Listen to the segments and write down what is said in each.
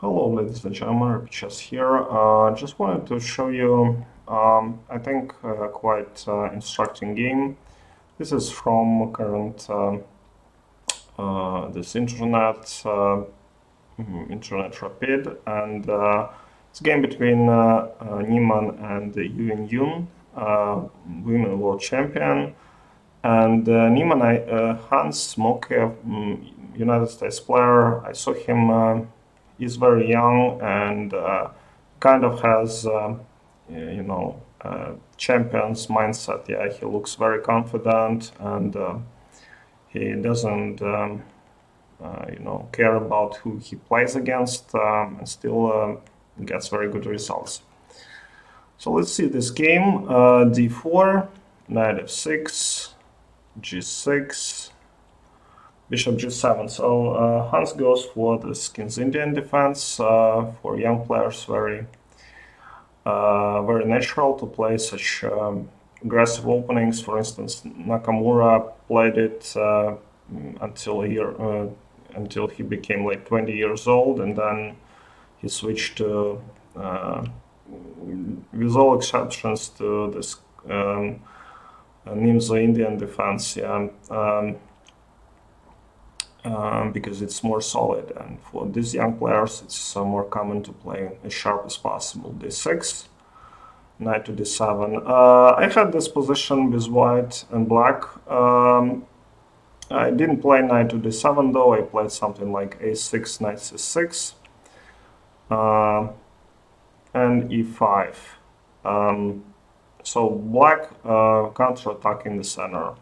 Hello, ladies and gentlemen, just here. Uh, just wanted to show you, um, I think, uh, quite uh, instructing game. This is from current um, uh, this internet uh, mm, internet rapid, and uh, it's a game between Niemann and Ju Wenjun, women world champion. And uh, Niemann, I, Hans Smoke, um, United States player, I saw him he's very young and uh, kind of has, uh, you know, uh, champion's mindset. Yeah, he looks very confident and he doesn't, um, you know, care about who he plays against um, and still gets very good results. So let's see this game. d4, knight f6, g6, bishop g7. So uh, Hans goes for the King's Indian defense. Uh, for young players, very uh, very natural to play such um, aggressive openings. For instance, Nakamura played it uh, until he uh, until he became like 20 years old, and then he switched to, uh, with all exceptions, to this um, Nimzo Indian defense. Yeah. Um, um, because it's more solid. And for these young players, it's uh, more common to play as sharp as possible. d6, knight to d7. Uh, I had this position with white and black. Um, I didn't play knight to d7 though. I played something like a6, knight c6, uh, and e5. Um, so black uh, counter-attack in the center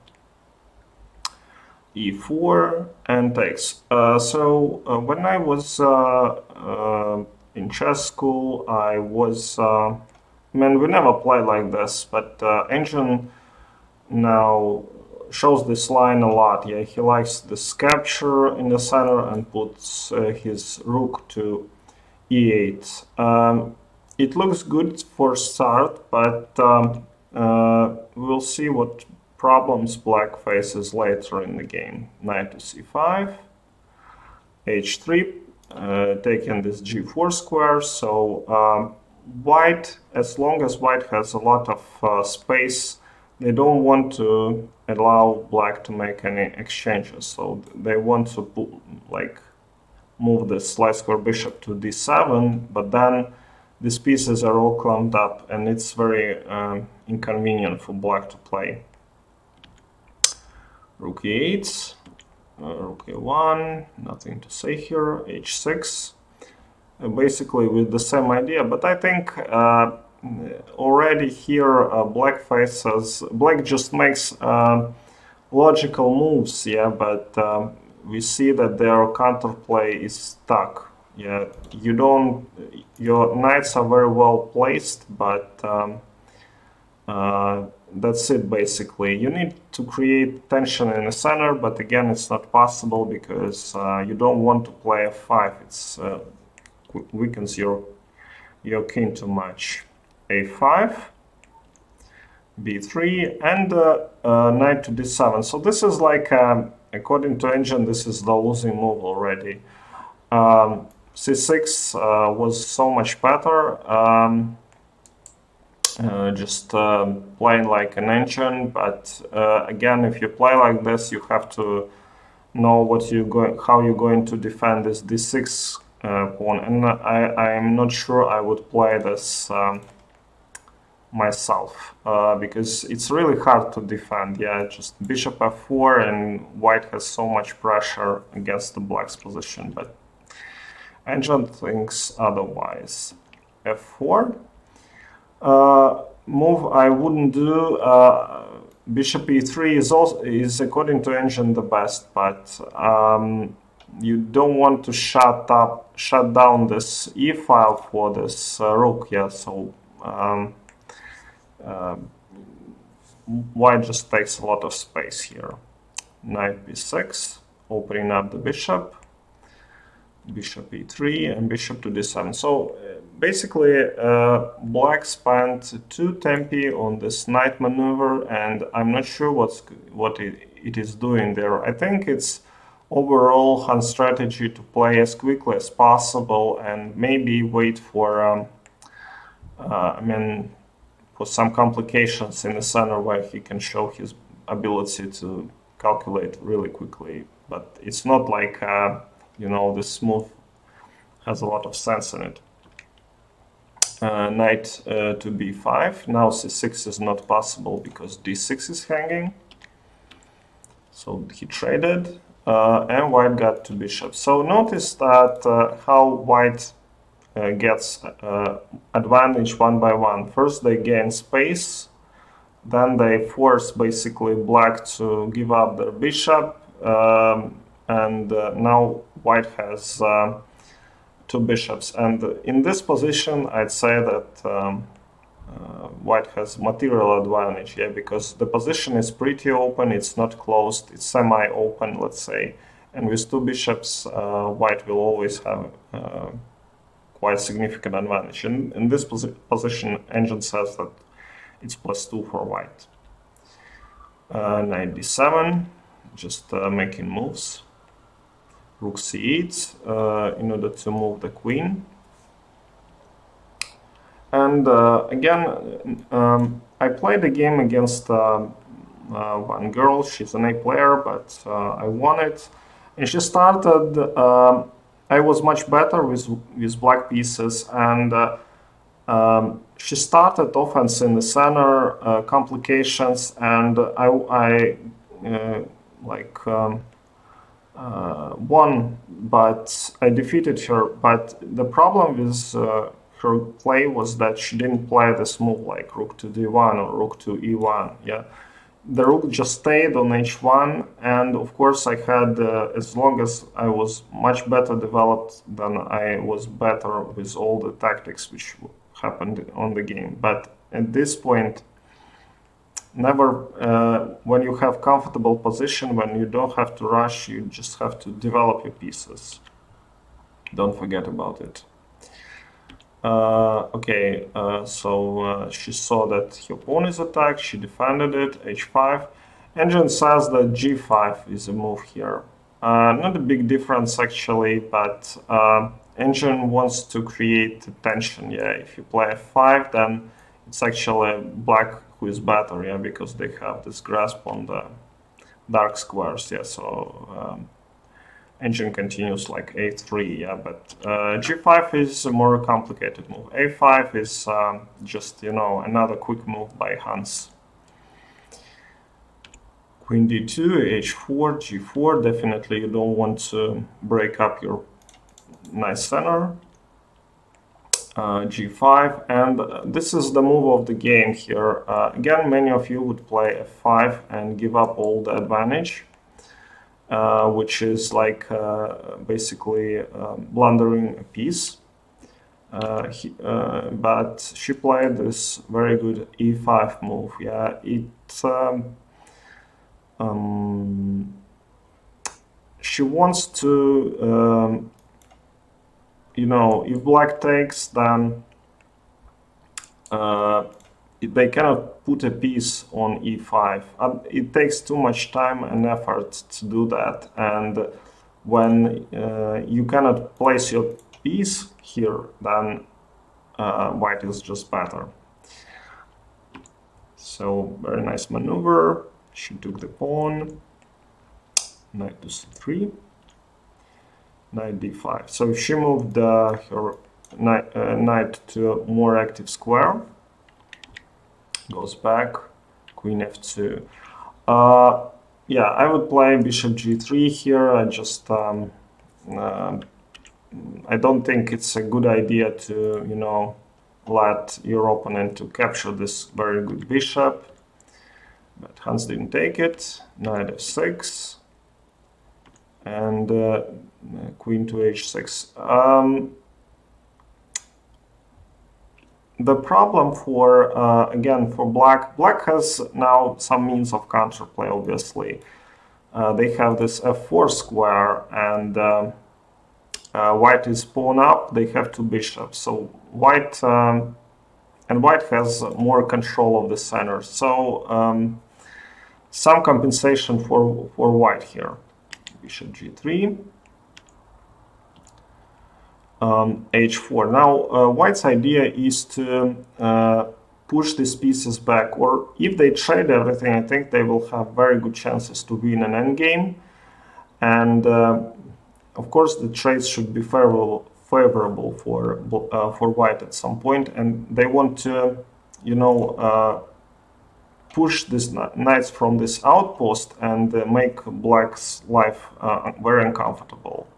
e4 and takes. Uh, so uh, when I was uh, uh in chess school, I was, uh, I mean, we never played like this, but uh, Engine now shows this line a lot. Yeah, he likes this capture in the center and puts his rook to e8. Um, it looks good for start, but um, we'll see what problems black faces later in the game. Knight to c5, h3, uh, taking this g4 square. So um, white, as long as white has a lot of uh, space, they don't want to allow black to make any exchanges. So they want to put, like move the light square bishop to d7, but then these pieces are all clumped up and it's very um, inconvenient for black to play rook e8, uh, rook a1, nothing to say here, h6. Uh, basically with the same idea, but I think uh, already here uh, black faces, black just makes uh, logical moves, yeah, but um, we see that their counterplay is stuck. Yeah, you don't, your knights are very well placed, but um, uh, that's it basically. You need to create tension in the center, but again, it's not possible because uh, you don't want to play f5. It uh, weakens your your king too much. a5, b3, and uh, uh, knight to d7. So this is like, um, according to engine, this is the losing move already. Um, c6 uh, was so much better. Um, uh, just uh, playing like an engine. But uh, again, if you play like this, you have to know what you go, how you're going to defend this d6 uh, pawn. And I, I'm not sure I would play this um, myself uh, because it's really hard to defend. Yeah, just bishop f4 and white has so much pressure against the black's position. But engine thinks otherwise. f4 uh, move I wouldn't do. Uh, bishop e3 is also is according to engine the best, but um, you don't want to shut up, shut down this e file for this uh, rook. Yeah, so um, uh, white just takes a lot of space here. Knight b6, opening up the bishop bishop e3 and bishop to d7. So uh, basically uh, black spent two tempi on this knight maneuver and I'm not sure what's what it, it is doing there. I think it's overall Hans' strategy to play as quickly as possible and maybe wait for, um, uh, I mean, for some complications in the center where he can show his ability to calculate really quickly. But it's not like, uh, you know, this smooth has a lot of sense in it. Uh, knight uh, to b5. Now c6 is not possible because d6 is hanging. So he traded, uh, and white got two bishops. So notice that uh, how white uh, gets uh, advantage one by one. First they gain space, then they force basically black to give up their bishop, um, and now white has two bishops. And in this position, I'd say that um, uh, white has material advantage, yeah, because the position is pretty open, it's not closed, it's semi-open, let's say. And with two bishops, uh, white will always have uh, quite significant advantage. And in this posi position, engine says that it's plus two for white. Uh, knight d7, just uh, making moves rook c8 uh, in order to move the queen. And uh, again, um, I played the game against uh, uh one girl. She's an A player, but uh, I won it. And she started. Um, I was much better with with black pieces, and uh, um, she started offense in the center, complications, and I, I like. Um, uh, won, but I defeated her. But the problem with uh, her play was that she didn't play this move like rook to d1 or rook to e1. Yeah, the rook just stayed on h1, and of course I had uh, as long as I was much better developed than I was better with all the tactics which happened on the game. But at this point never uh, when you have comfortable position when you don't have to rush you just have to develop your pieces. Don't forget about it. Uh, okay uh, so uh, she saw that her pawn is attacked she defended it h5 engine says that g5 is a move here. Uh, not a big difference actually but uh, engine wants to create tension. Yeah if you play f5 then it's actually black is better, yeah, because they have this grasp on the dark squares, yeah, so um, engine continues like a3, yeah, but uh, g5 is a more complicated move. a5 is um, just, you know, another quick move by Hans. Queen d2, h4, g4, definitely you don't want to break up your nice center g5 and this is the move of the game here. Uh, again many of you would play f5 and give up all the advantage uh, which is like uh, basically um, blundering a piece. Uh, he, uh, but she played this very good e5 move. Yeah it um, um, she wants to um, you know, if black takes, then uh, they cannot put a piece on e5. It takes too much time and effort to do that. And when uh, you cannot place your piece here, then uh, white is just better. So very nice maneuver. She took the pawn. Knight to c3 knight d5. So she moved uh, her knight, uh, knight to a more active square, goes back, queen f2. Uh, yeah, I would play bishop g3 here. I just um, uh, I don't think it's a good idea to you know let your opponent to capture this very good bishop. But Hans didn't take it. Knight f6 and uh, queen to h6. Um, the problem for, uh, again, for black, black has now some means of counterplay, obviously. Uh, they have this f4 square, and uh, uh, white is pawn up, they have two bishops. So white, um, and white has more control of the center. So um, some compensation for, for white here bishop g3, um, h4. Now, uh, white's idea is to uh, push these pieces back, or if they trade everything, I think they will have very good chances to win an endgame. And uh, of course, the trades should be favorable, favorable for uh, for white at some point, and they want to, you know, uh, push these knights from this outpost and uh, make black's life very uncomfortable.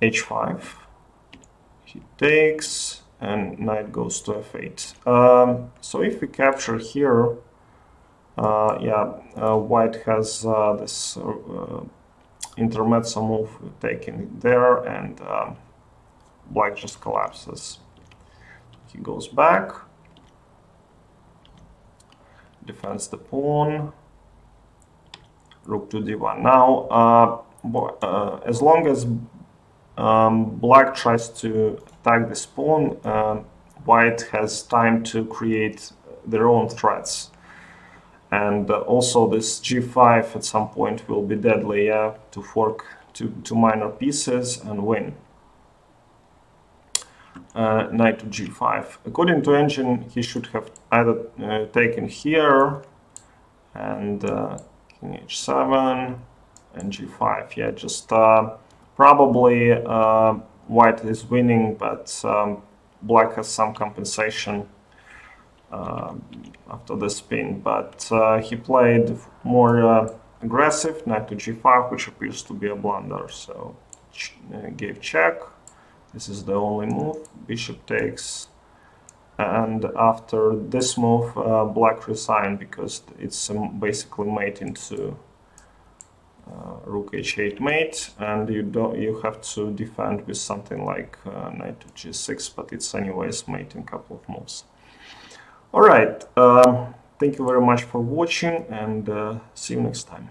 H5. He takes, and knight goes to f8. Um, so if we capture here, uh, yeah, uh, white has uh, this uh, intermezzo move taken there, and um, black just collapses. He goes back, defends the pawn, rook to d1. Now, uh, as long as um, black tries to attack this pawn, uh, white has time to create their own threats. And uh, also this g5 at some point will be deadly, yeah, to fork to, to minor pieces and win. Uh, knight to g5. According to engine, he should have either uh, taken here and uh, king h7 and g5. Yeah, just uh, Probably uh, white is winning, but um, black has some compensation uh, after the spin. But uh, he played more uh, aggressive, knight to g5, which appears to be a blunder. So ch uh, gave check. This is the only move. Bishop takes. And after this move, uh, black resigned because it's um, basically made into rook h8 mate and you don't you have to defend with something like uh, knight to g6 but it's anyways mate in a couple of moves. All right um, thank you very much for watching and uh, see you next time